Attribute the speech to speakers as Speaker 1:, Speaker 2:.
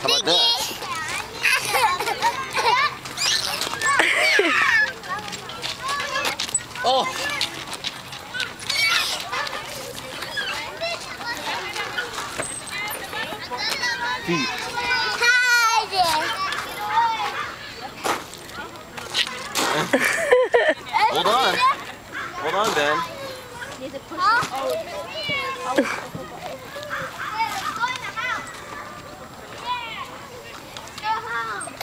Speaker 1: How about that? Oh! Feet. Hold on. Hold on, Ben.
Speaker 2: Wow!